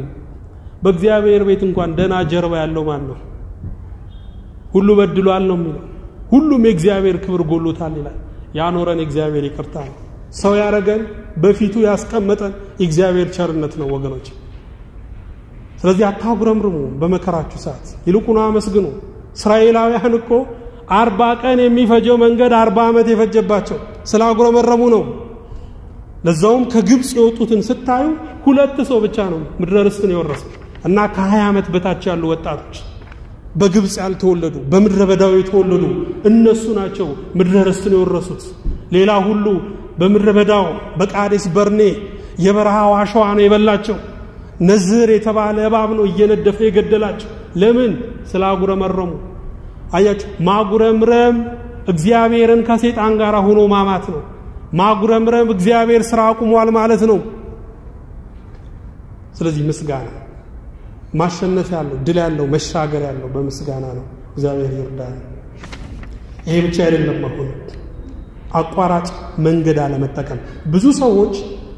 በእግዚአብሔር ቤት እንኳን ደና ጀርባ ያለው ማን ነው? ሁሉ በድሏል ነው የሚለው። ሁሉም የእግዚአብሔር ክብር ጎሎታል ይላል። ያኖረን የእግዚአብሔር ይቅርታ ነው። ሰው ያረገን በፊቱ ያስቀመጠን የእግዚአብሔር ቸርነት ነው ወገኖች። ስለዚህ አታጉረምርሙ በመከራችሁ ሰዓት፣ ይልቁኑ አመስግኑ። እስራኤላውያን እኮ አርባ ቀን የሚፈጀው መንገድ አርባ ዓመት የፈጀባቸው ስላጉረመረሙ ነው። ለዛውም ከግብፅ የወጡትን ስታዩ ሁለት ሰው ብቻ ነው ምድረ ርስትን የወረሰው እና ከሀያ ዓመት በታች ያሉ ወጣቶች በግብፅ ያልተወለዱ በምድረ በዳው የተወለዱ እነሱ ናቸው ምድረ ርስትን የወረሱት። ሌላ ሁሉ በምድረ በዳው በቃዴስ በርኔ የበረሃው አሸዋ ነው የበላቸው። ነዝር የተባለ እባብ ነው እየነደፈ የገደላቸው። ለምን? ስላጉረመረሙ። አያችሁ፣ ማጉረምረም እግዚአብሔርን ከሴጣን ጋር ሆኖ ማማት ነው። ማጉረምረም እግዚአብሔር ስራ አቁሟል ማለት ነው። ስለዚህ ምስጋና ማሸነፍ ያለው ድል ያለው መሻገር ያለው በምስጋና ነው። እግዚአብሔር ይርዳል። ይሄ ብቻ አይደለም። አሁን አቋራጭ መንገድ አለመጠቀም። ብዙ ሰዎች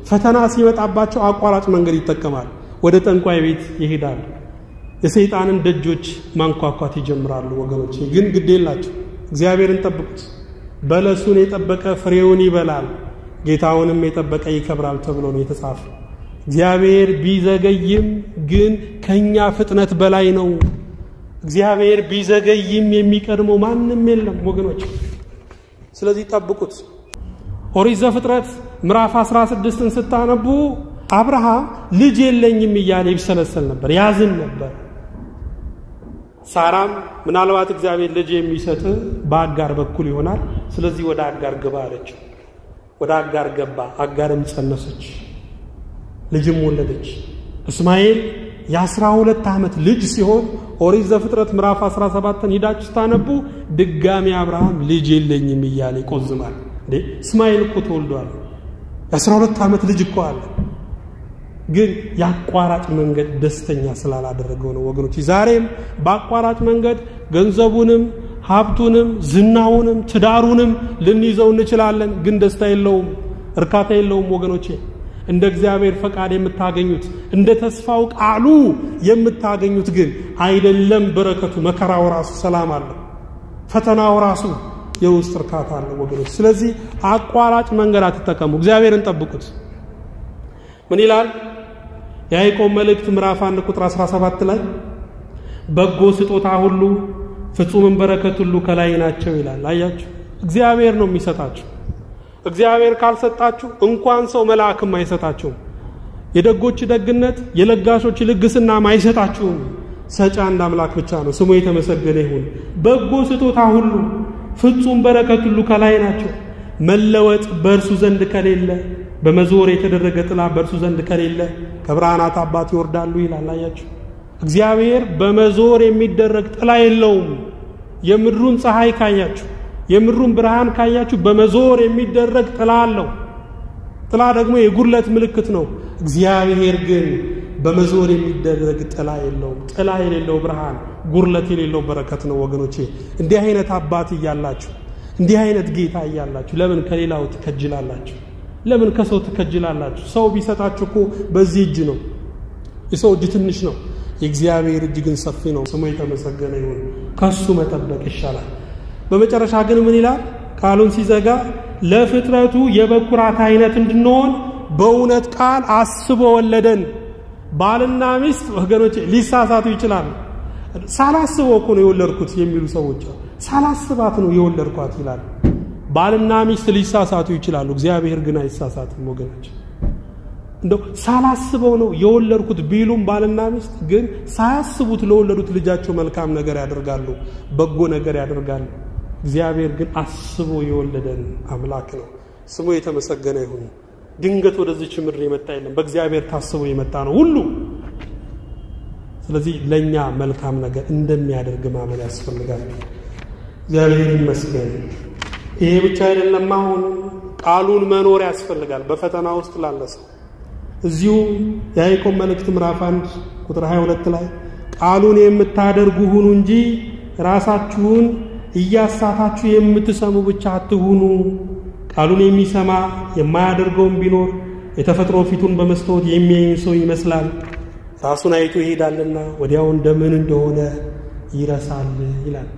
ፈተና ሲመጣባቸው አቋራጭ መንገድ ይጠቀማሉ። ወደ ጠንቋይ ቤት ይሄዳሉ። የሰይጣንን ደጆች ማንኳኳት ይጀምራሉ። ወገኖች ግን ግድ የላቸው። እግዚአብሔርን ጠብቁት። በለሱን የጠበቀ ፍሬውን ይበላል፣ ጌታውንም የጠበቀ ይከብራል ተብሎ ነው የተጻፈ። እግዚአብሔር ቢዘገይም ግን ከኛ ፍጥነት በላይ ነው። እግዚአብሔር ቢዘገይም የሚቀድመው ማንም የለም ወገኖች። ስለዚህ ጠብቁት። ኦሪት ዘፍጥረት ምዕራፍ 16ን ስታነቡ አብርሃም ልጅ የለኝም እያለ ይብሰለሰል ነበር፣ ያዝን ነበር። ሳራም ምናልባት እግዚአብሔር ልጅ የሚሰጥ በአጋር በኩል ይሆናል፣ ስለዚህ ወደ አጋር ግባ አለችው። ወደ አጋር ገባ። አጋርም ጸነሰች፣ ልጅም ወለደች። እስማኤል የአስራ ሁለት ዓመት ልጅ ሲሆን ኦሪት ዘፍጥረት ምዕራፍ 17ን ሂዳችሁ ስታነቡ ድጋሚ አብርሃም ልጅ የለኝም እያለ ይቆዝማል። እንዴ እስማኤል እኮ ተወልዷል። የአስራ ሁለት ዓመት ልጅ እኮ አለ። ግን የአቋራጭ መንገድ ደስተኛ ስላላደረገው ነው ወገኖች። ዛሬም በአቋራጭ መንገድ ገንዘቡንም ሀብቱንም ዝናውንም ትዳሩንም ልንይዘው እንችላለን፣ ግን ደስታ የለውም፣ እርካታ የለውም ወገኖቼ። እንደ እግዚአብሔር ፈቃድ የምታገኙት እንደ ተስፋው ቃሉ የምታገኙት ግን አይደለም። በረከቱ መከራው ራሱ ሰላም አለው፣ ፈተናው ራሱ የውስጥ እርካታ አለው ወገኖች። ስለዚህ አቋራጭ መንገድ አትጠቀሙ፣ እግዚአብሔርን ጠብቁት። ምን ይላል? የያዕቆብ መልእክት ምዕራፍ 1 ቁጥር 17 ላይ በጎ ስጦታ ሁሉ ፍጹምን በረከት ሁሉ ከላይ ናቸው ይላል። አያችሁ፣ እግዚአብሔር ነው የሚሰጣችሁ። እግዚአብሔር ካልሰጣችሁ እንኳን ሰው መልአክም አይሰጣችሁም። የደጎች ደግነት የለጋሾች ልግስናም አይሰጣችሁም። ሰጪ አንድ አምላክ ብቻ ነው፣ ስሙ የተመሰገነ ይሁን። በጎ ስጦታ ሁሉ ፍጹም በረከት ሁሉ ከላይ ናቸው። መለወጥ በእርሱ ዘንድ ከሌለ በመዞር የተደረገ ጥላ በእርሱ ዘንድ ከሌለ ከብርሃናት አባት ይወርዳሉ ይላል። አያችሁ እግዚአብሔር በመዞር የሚደረግ ጥላ የለውም። የምድሩን ፀሐይ ካያችሁ፣ የምድሩን ብርሃን ካያችሁ በመዞር የሚደረግ ጥላ አለው። ጥላ ደግሞ የጉድለት ምልክት ነው። እግዚአብሔር ግን በመዞር የሚደረግ ጥላ የለውም። ጥላ የሌለው ብርሃን፣ ጉድለት የሌለው በረከት ነው ወገኖቼ። እንዲህ አይነት አባት እያላችሁ፣ እንዲህ አይነት ጌታ እያላችሁ ለምን ከሌላው ትከጅላላችሁ? ለምን ከሰው ትከጅላላችሁ? ሰው ቢሰጣችሁ እኮ በዚህ እጅ ነው። የሰው እጅ ትንሽ ነው፣ የእግዚአብሔር እጅ ግን ሰፊ ነው። ስሙ የተመሰገነ ይሁን። ከሱ መጠበቅ ይሻላል። በመጨረሻ ግን ምን ይላል? ቃሉን ሲዘጋ ለፍጥረቱ የበኩራት አይነት እንድንሆን በእውነት ቃል አስቦ ወለደን። ባልና ሚስት ወገኖች ሊሳሳቱ ይችላሉ። ሳላስበው እኮ ነው የወለድኩት የሚሉ ሰዎች ሳላስባት ነው የወለድኳት ይላሉ። ባልና ሚስት ሊሳሳቱ ይችላሉ። እግዚአብሔር ግን አይሳሳትም ወገኖች። እንደው ሳላስበው ነው የወለድኩት ቢሉም ባልና ሚስት ግን ሳያስቡት ለወለዱት ልጃቸው መልካም ነገር ያደርጋሉ፣ በጎ ነገር ያደርጋሉ። እግዚአብሔር ግን አስቦ የወለደን አምላክ ነው። ስሙ የተመሰገነ ይሁን። ድንገት ወደዚች ምድር የመጣ የለም። በእግዚአብሔር ታስቦ የመጣ ነው ሁሉ። ስለዚህ ለእኛ መልካም ነገር እንደሚያደርግ ማመን ያስፈልጋል። እግዚአብሔር ይመስገን። ይሄ ብቻ አይደለም። አሁን ቃሉን መኖር ያስፈልጋል በፈተና ውስጥ ላለ ሰው እዚሁ የያዕቆብ መልእክት ምዕራፍ 1 ቁጥር 22 ላይ ቃሉን የምታደርጉ ሁኑ እንጂ ራሳችሁን እያሳታችሁ የምትሰሙ ብቻ አትሁኑ። ቃሉን የሚሰማ የማያደርገውም ቢኖር የተፈጥሮ ፊቱን በመስታወት የሚያይን ሰው ይመስላል። ራሱን አይቶ ይሄዳልና ወዲያው እንደምን እንደሆነ ይረሳል ይላል።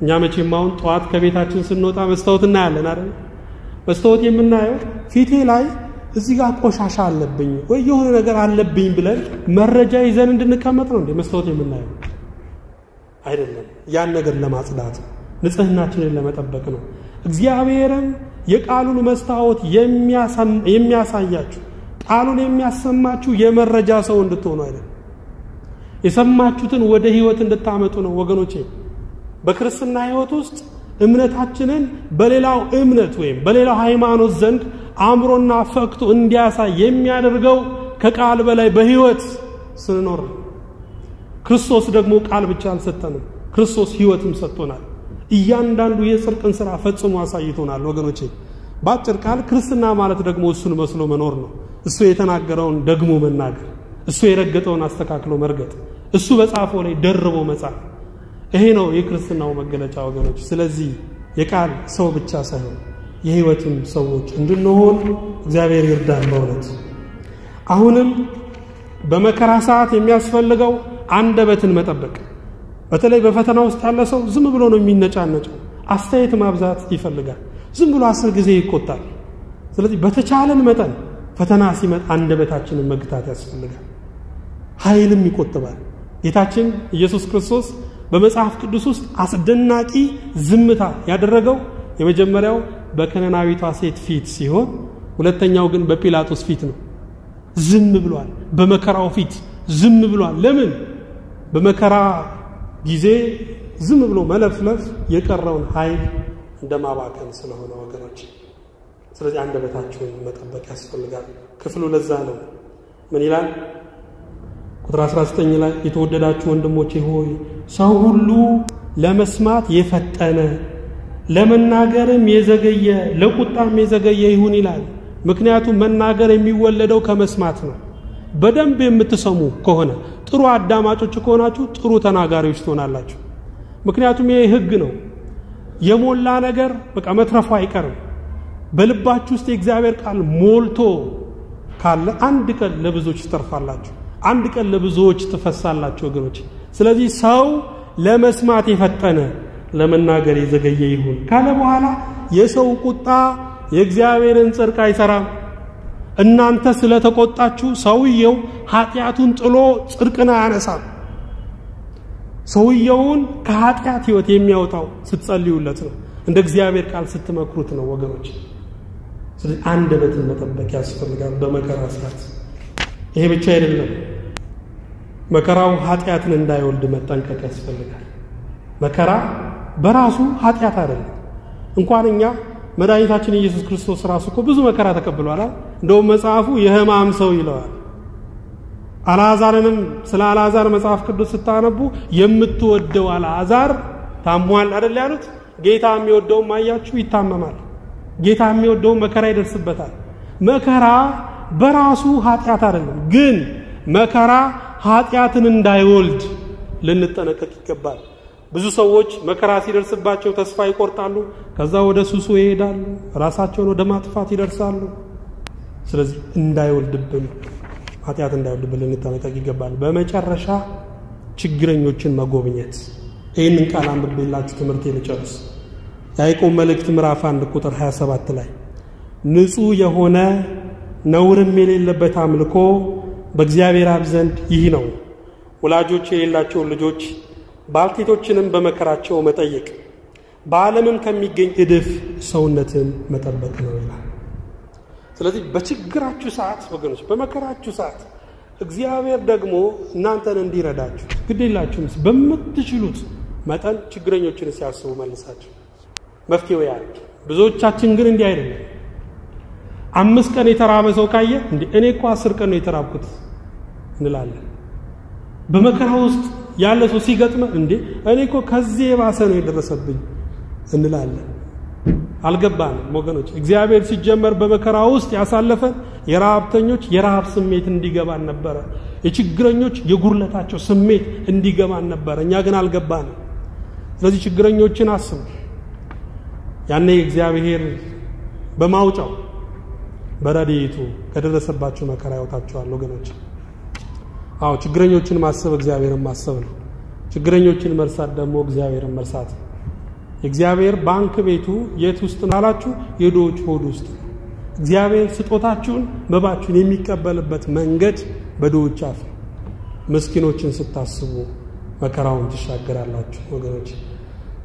እኛ መቼም አሁን ጠዋት ከቤታችን ስንወጣ መስታወት እናያለን አይደል? መስታወት የምናየው ፊቴ ላይ እዚህ ጋር ቆሻሻ አለብኝ ወይ የሆነ ነገር አለብኝ ብለን መረጃ ይዘን እንድንቀመጥ ነው እንዴ መስታወት የምናየው? አይደለም። ያን ነገር ለማጽዳት ንጽህናችንን ለመጠበቅ ነው። እግዚአብሔርም የቃሉን መስታወት የሚያሳያችሁ ቃሉን የሚያሰማችሁ የመረጃ ሰው እንድትሆኑ አይደለም፣ የሰማችሁትን ወደ ህይወት እንድታመጡ ነው ወገኖቼ። በክርስትና ህይወት ውስጥ እምነታችንን በሌላው እምነት ወይም በሌላው ሃይማኖት ዘንድ አእምሮና ፈክቶ እንዲያሳይ የሚያደርገው ከቃል በላይ በህይወት ስንኖር ክርስቶስ ደግሞ ቃል ብቻ አልሰጠንም፣ ክርስቶስ ህይወትም ሰጥቶናል። እያንዳንዱ የጽድቅን ስራ ፈጽሞ አሳይቶናል ወገኖቼ። በአጭር ቃል ክርስትና ማለት ደግሞ እሱን መስሎ መኖር ነው። እሱ የተናገረውን ደግሞ መናገር፣ እሱ የረገጠውን አስተካክሎ መርገጥ፣ እሱ በጻፈው ላይ ደርቦ መጻፍ። ይሄ ነው የክርስትናው መገለጫ ወገኖች። ስለዚህ የቃል ሰው ብቻ ሳይሆን የህይወትም ሰዎች እንድንሆን እግዚአብሔር ይርዳን በእውነት። አሁንም በመከራ ሰዓት የሚያስፈልገው አንደበትን መጠበቅ። በተለይ በፈተና ውስጥ ያለ ሰው ዝም ብሎ ነው የሚነጫነጨው። አስተያየት ማብዛት ይፈልጋል። ዝም ብሎ አስር ጊዜ ይቆጣል። ስለዚህ በተቻለን መጠን ፈተና ሲመጣ አንደበታችንን መግታት ያስፈልጋል። ኃይልም ይቆጥባል። ጌታችን ኢየሱስ ክርስቶስ በመጽሐፍ ቅዱስ ውስጥ አስደናቂ ዝምታ ያደረገው የመጀመሪያው በከነናዊቷ ሴት ፊት ሲሆን ሁለተኛው ግን በጲላጦስ ፊት ነው። ዝም ብሏል። በመከራው ፊት ዝም ብሏል። ለምን? በመከራ ጊዜ ዝም ብሎ መለፍለፍ የቀረውን ኃይል እንደማባከን ስለሆነ ወገኖች፣ ስለዚህ አንደበታችሁን መጠበቅ ያስፈልጋል። ክፍሉ ለዛ ነው። ምን ይላል? ቁጥር 19 ላይ የተወደዳችሁ ወንድሞቼ ሆይ ሰው ሁሉ ለመስማት የፈጠነ ለመናገርም የዘገየ ለቁጣም የዘገየ ይሁን ይላል። ምክንያቱም መናገር የሚወለደው ከመስማት ነው። በደንብ የምትሰሙ ከሆነ ጥሩ አዳማጮች ከሆናችሁ ጥሩ ተናጋሪዎች ትሆናላችሁ። ምክንያቱም ይሄ ሕግ ነው። የሞላ ነገር በቃ መትረፉ አይቀርም። በልባችሁ ውስጥ የእግዚአብሔር ቃል ሞልቶ ካለ አንድ ቀን ለብዙዎች ትተርፋላችሁ። አንድ ቀን ለብዙዎች ትፈሳላችሁ ወገኖች። ስለዚህ ሰው ለመስማት የፈጠነ ለመናገር የዘገየ ይሁን ካለ በኋላ የሰው ቁጣ የእግዚአብሔርን ጽድቅ አይሰራም። እናንተ ስለተቆጣችሁ ሰውየው ኃጢአቱን ጥሎ ጽድቅን አያነሳም። ሰውየውን ከኃጢአት ህይወት የሚያወጣው ስትጸልዩለት ነው፣ እንደ እግዚአብሔር ቃል ስትመክሩት ነው ወገኖች። ስለዚህ አንደበትን መጠበቅ ያስፈልጋል በመከራ ሰዓት። ይሄ ብቻ አይደለም፣ መከራው ኃጢአትን እንዳይወልድ መጠንቀቅ ያስፈልጋል። መከራ በራሱ ኃጢአት አይደለም። እንኳን እኛ መድኃኒታችን ኢየሱስ ክርስቶስ ራሱ እኮ ብዙ መከራ ተቀብሏል። እንደውም መጽሐፉ የሕማም ሰው ይለዋል። አልዓዛርንም ስለ አልዓዛር መጽሐፍ ቅዱስ ስታነቡ የምትወደው አልዓዛር ታሟል አይደል ያሉት። ጌታ የሚወደውም አያችሁ ይታመማል። ጌታ የሚወደውም መከራ ይደርስበታል። መከራ በራሱ ኃጢአት አይደለም፣ ግን መከራ ኃጢአትን እንዳይወልድ ልንጠነቀቅ ይገባል። ብዙ ሰዎች መከራ ሲደርስባቸው ተስፋ ይቆርጣሉ። ከዛ ወደ ሱሱ ይሄዳሉ። ራሳቸውን ወደ ማጥፋት ይደርሳሉ። ስለዚህ እንዳይወልድብን ኃጢአት እንዳይወልድብን ልንጠነቀቅ ይገባል። በመጨረሻ ችግረኞችን መጎብኘት። ይህንን ቃል አንብቤላችሁ ትምህርት ልጨርስ። ያዕቆብ መልእክት ምዕራፍ 1 ቁጥር 27 ላይ ንጹሕ የሆነ ነውርም የሌለበት አምልኮ በእግዚአብሔር አብ ዘንድ ይህ ነው፣ ወላጆች የሌላቸውን ልጆች ባልቴቶችንም በመከራቸው መጠየቅ፣ በዓለምም ከሚገኝ እድፍ ሰውነትን መጠበቅ ነው ይላል። ስለዚህ በችግራችሁ ሰዓት ወገኖች፣ በመከራችሁ ሰዓት እግዚአብሔር ደግሞ እናንተን እንዲረዳችሁ ግድ የላችሁም። በምትችሉት መጠን ችግረኞችን ሲያስቡ መልሳችሁ መፍትሄው ያ ብዙዎቻችን ግን እንዲህ አይደለም። አምስት ቀን የተራበ ሰው ካየ እንዴ እኔ እኮ አስር ቀን ነው የተራብኩት እንላለን። በመከራ ውስጥ ያለ ሰው ሲገጥመ እንዴ እኔ እኮ ከዚህ የባሰ ነው የደረሰብኝ እንላለን። አልገባንም ወገኖች። እግዚአብሔር ሲጀመር በመከራ ውስጥ ያሳለፈን የረሃብተኞች የረሃብ ስሜት እንዲገባን ነበረ። የችግረኞች የጉርለታቸው ስሜት እንዲገባን ነበረ። እኛ ግን አልገባንም። ስለዚህ ችግረኞችን አስቡ። ያኔ እግዚአብሔር በማውጫው በረድኤቱ ከደረሰባቸው መከራ ያወጣቸዋል ወገኖች። አዎ ችግረኞችን ማሰብ እግዚአብሔርን ማሰብ ነው። ችግረኞችን መርሳት ደግሞ እግዚአብሔርን መርሳት ነው። የእግዚአብሔር ባንክ ቤቱ የት ውስጥ ነው አላችሁ? የድሆች ሆድ ውስጥ ነው። እግዚአብሔር ስጦታችሁን መባችሁን የሚቀበልበት መንገድ በድሆች አፍ ነው። ምስኪኖችን ስታስቡ መከራውን ትሻገራላችሁ ወገኖች።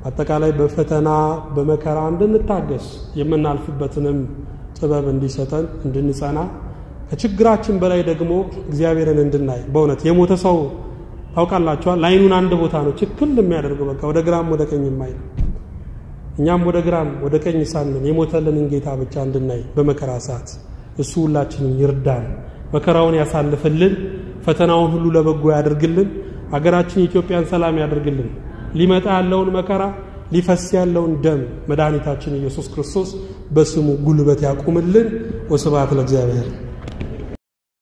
አጠቃላይ በፈተና በመከራ እንድንታገስ የምናልፍበትንም ጥበብ እንዲሰጠን እንድንጸና ከችግራችን በላይ ደግሞ እግዚአብሔርን እንድናይ በእውነት የሞተ ሰው ታውቃላችኋል። አይኑን አንድ ቦታ ነው ችክል የሚያደርገው በቃ ወደ ግራም ወደ ቀኝ የማይ እኛም ወደ ግራም ወደ ቀኝ ሳንን የሞተልንን ጌታ ብቻ እንድናይ በመከራ ሰዓት እሱ ሁላችንን ይርዳን፣ መከራውን ያሳልፍልን፣ ፈተናውን ሁሉ ለበጎ ያደርግልን፣ ሀገራችን ኢትዮጵያን ሰላም ያደርግልን። ሊመጣ ያለውን መከራ ሊፈስ ያለውን ደም መድኃኒታችን ኢየሱስ ክርስቶስ በስሙ ጉልበት ያቁምልን። ወስብሐት ለእግዚአብሔር።